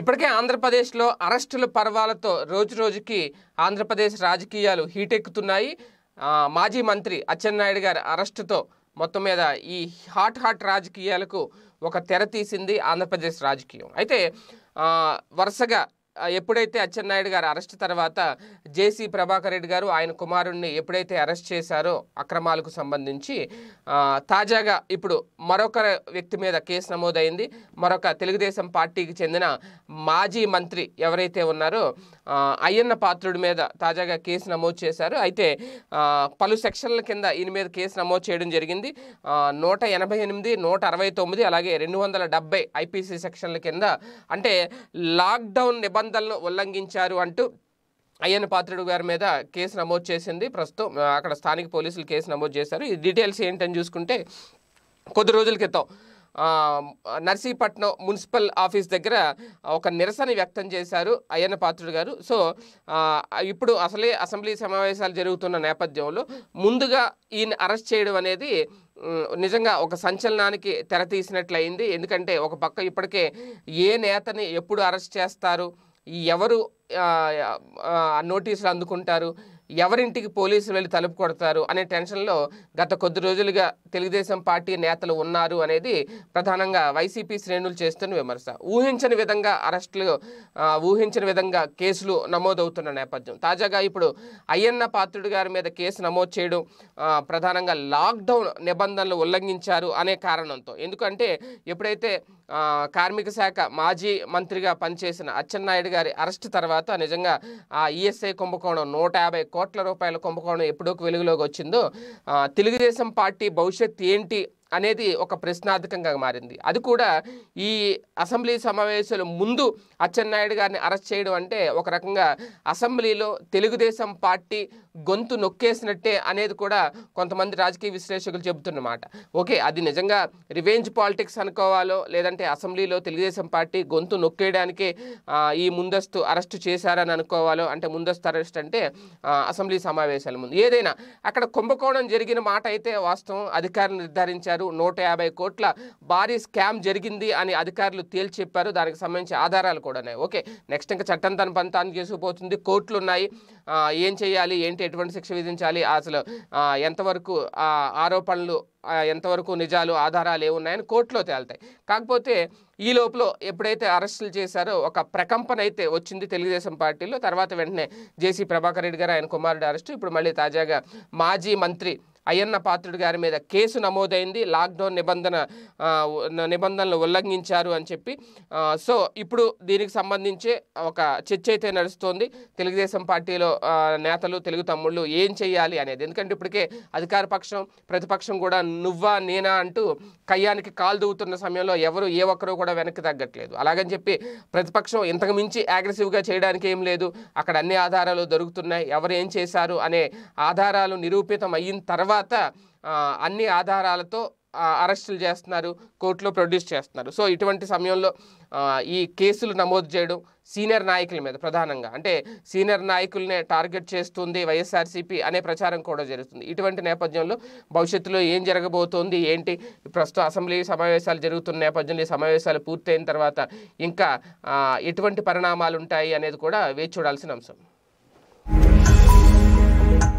ఇప్పటికే ఆంధ్రప్రదేశ్లో అరెస్టుల పర్వాలతో రోజు రోజుకి ఆంధ్రప్రదేశ్ రాజకీయాలు హీటెక్కుతున్నాయి. మాజీ మంత్రి అచ్చెన్నాయుడు గారి అరెస్టుతో మొత్తం మీద ఈ హాట్ హాట్ రాజకీయాలకు ఒక తెర తీసింది ఆంధ్రప్రదేశ్ రాజకీయం. అయితే వరుసగా ఎప్పుడైతే అచ్చెన్నాయుడు గారు అరెస్ట్ తర్వాత జేసీ ప్రభాకర్ రెడ్డి గారు ఆయన కుమారుణ్ణి ఎప్పుడైతే అరెస్ట్ చేశారో అక్రమాలకు సంబంధించి తాజాగా ఇప్పుడు మరొక వ్యక్తి మీద కేసు నమోదైంది. మరొక తెలుగుదేశం పార్టీకి చెందిన మాజీ మంత్రి ఎవరైతే ఉన్నారో అయ్యన్న పాత్రుడి మీద తాజాగా కేసు నమోదు చేశారు. అయితే పలు సెక్షన్ల కింద ఈయన మీద కేసు నమోదు చేయడం జరిగింది. నూట ఎనభై ఎనిమిది నూట అరవై తొమ్మిది అలాగే రెండు వందల డెబ్బై ఐపీసీ సెక్షన్ల కింద అంటే లాక్డౌన్ నిబంధనలు ఉల్లంఘించారు అంటూ అయ్యన్న పాత్రుడు గారి మీద కేసు నమోదు చేసింది. ప్రస్తుతం అక్కడ స్థానిక పోలీసులు కేసు నమోదు చేశారు. ఈ డీటెయిల్స్ ఏంటని చూసుకుంటే కొద్ది రోజుల క్రితం నర్సీపట్నం మున్సిపల్ ఆఫీస్ దగ్గర ఒక నిరసన వ్యక్తం చేశారు అయ్యన్న పాత్రుడు గారు. సో ఇప్పుడు అసలే అసెంబ్లీ సమావేశాలు జరుగుతున్న నేపథ్యంలో ముందుగా ఈయన అరెస్ట్ చేయడం అనేది నిజంగా ఒక సంచలనానికి తెరతీసినట్లయింది. ఎందుకంటే ఒక పక్క ఇప్పటికే ఏ నేతని ఎప్పుడు అరెస్ట్ చేస్తారు? ఎవరు నోటీసులు అందుకుంటారు? ఎవరింటికి పోలీసులు వెళ్ళి తలుపు కొడతారు అనే టెన్షన్లో గత కొద్ది రోజులుగా తెలుగుదేశం పార్టీ నేతలు ఉన్నారు అనేది ప్రధానంగా వైసీపీ శ్రేణులు చేస్తున్న విమర్శ. ఊహించని విధంగా అరెస్టులు ఊహించని విధంగా కేసులు నమోదవుతున్న నేపథ్యం. తాజాగా ఇప్పుడు అయ్యన్న పాత్రుడు గారి మీద కేసు నమోదు చేయడం ప్రధానంగా లాక్డౌన్ నిబంధనలు ఉల్లంఘించారు అనే కారణంతో. ఎందుకంటే ఎప్పుడైతే కార్మిక శాఖ మాజీ మంత్రిగా పనిచేసిన అచ్చెన్నాయుడు గారి అరెస్ట్ తర్వాత నిజంగా ఆ ఈఎస్ఐ కుంభకోణం నూట యాభై కోట్ల రూపాయల కుంభకోణం ఎప్పుడో వెలుగులోకి వచ్చిందో తెలుగుదేశం పార్టీ భవిష్యత్ ఏంటి అనేది ఒక ప్రశ్నార్థకంగా మారింది. అది కూడా ఈ అసెంబ్లీ సమావేశాల ముందు అచ్చెన్నాయుడు గారిని అరెస్ట్ చేయడం అంటే ఒక రకంగా అసెంబ్లీలో తెలుగుదేశం పార్టీ గొంతు నొక్కేసినట్టే అనేది కూడా కొంతమంది రాజకీయ విశ్లేషకులు చెబుతున్నమాట. ఓకే అది నిజంగా రివెంజ్ పాలిటిక్స్ అనుకోవాలో లేదంటే అసెంబ్లీలో తెలుగుదేశం పార్టీ గొంతు నొక్కేయడానికే ఈ ముందస్తు అరెస్టు చేశారని అనుకోవాలో అంటే ముందస్తు అరెస్ట్ అంటే అసెంబ్లీ సమావేశాల ముందు. ఏదైనా అక్కడ కుంభకోణం జరిగిన మాట అయితే వాస్తవం అధికారులు నిర్ధారించారు. నూట యాభై కోట్ల భారీ స్కామ్ జరిగింది అని అధికారులు తేల్చి చెప్పారు దానికి సంబంధించి ఆధారాలు కూడా ఉన్నాయి. ఓకే నెక్స్ట్ ఇంకా చట్టం తన పని తాను చేసుకుపోతుంది. కోర్టులు ఉన్నాయి ఏం చేయాలి? ఏంటి? ఎటువంటి శిక్ష విధించాలి? అసలు ఎంతవరకు ఆరోపణలు ఎంతవరకు నిజాలు ఆధారాలు ఏమున్నాయని కోర్టులో తేలుతాయి. కాకపోతే ఈ లోపల ఎప్పుడైతే అరెస్టులు చేశారో ఒక ప్రకంపన అయితే వచ్చింది తెలుగుదేశం పార్టీలో. తర్వాత వెంటనే జేసీ ప్రభాకర్ రెడ్డి గారు ఆయన కుమారుడు అరెస్టు. ఇప్పుడు మళ్ళీ తాజాగా మాజీ మంత్రి అయ్యన్న పాత్రుడు గారి మీద కేసు నమోదైంది. లాక్డౌన్ నిబంధన నిబంధనలు ఉల్లంఘించారు అని చెప్పి సో ఇప్పుడు దీనికి సంబంధించి ఒక చర్చ అయితే నడుస్తోంది. తెలుగుదేశం పార్టీలో నేతలు తెలుగు తమ్ముళ్ళు ఏం చేయాలి అనేది. ఎందుకంటే ఇప్పటికే అధికార పక్షం ప్రతిపక్షం కూడా నువ్వా నేనా అంటూ కయ్యానికి కాలు దూవుతున్న సమయంలో ఎవరు ఏ ఒక్కరూ కూడా వెనక్కి తగ్గట్లేదు. అలాగని చెప్పి ప్రతిపక్షం ఇంతకు మించి అగ్రెసివ్గా చేయడానికి ఏం లేదు. అక్కడ అన్ని ఆధారాలు దొరుకుతున్నాయి. ఎవరు ఏం చేశారు అనే ఆధారాలు నిరూపితం అయిన తర్వాత తర్వాత అన్ని ఆధారాలతో అరెస్టులు చేస్తున్నారు కోర్టులో ప్రొడ్యూస్ చేస్తున్నారు. సో ఇటువంటి సమయంలో ఈ కేసులు నమోదు చేయడం సీనియర్ నాయకుల మీద ప్రధానంగా. అంటే సీనియర్ నాయకులనే టార్గెట్ చేస్తుంది వైఎస్ఆర్సీపీ అనే ప్రచారం కూడా జరుగుతుంది. ఇటువంటి నేపథ్యంలో భవిష్యత్తులో ఏం జరగబోతోంది ఏంటి? ప్రస్తుతం అసెంబ్లీ సమావేశాలు జరుగుతున్న నేపథ్యంలో ఈ సమావేశాలు పూర్తయిన తర్వాత ఇంకా ఎటువంటి పరిణామాలు ఉంటాయి అనేది కూడా వేచి చూడాల్సిన అంశం.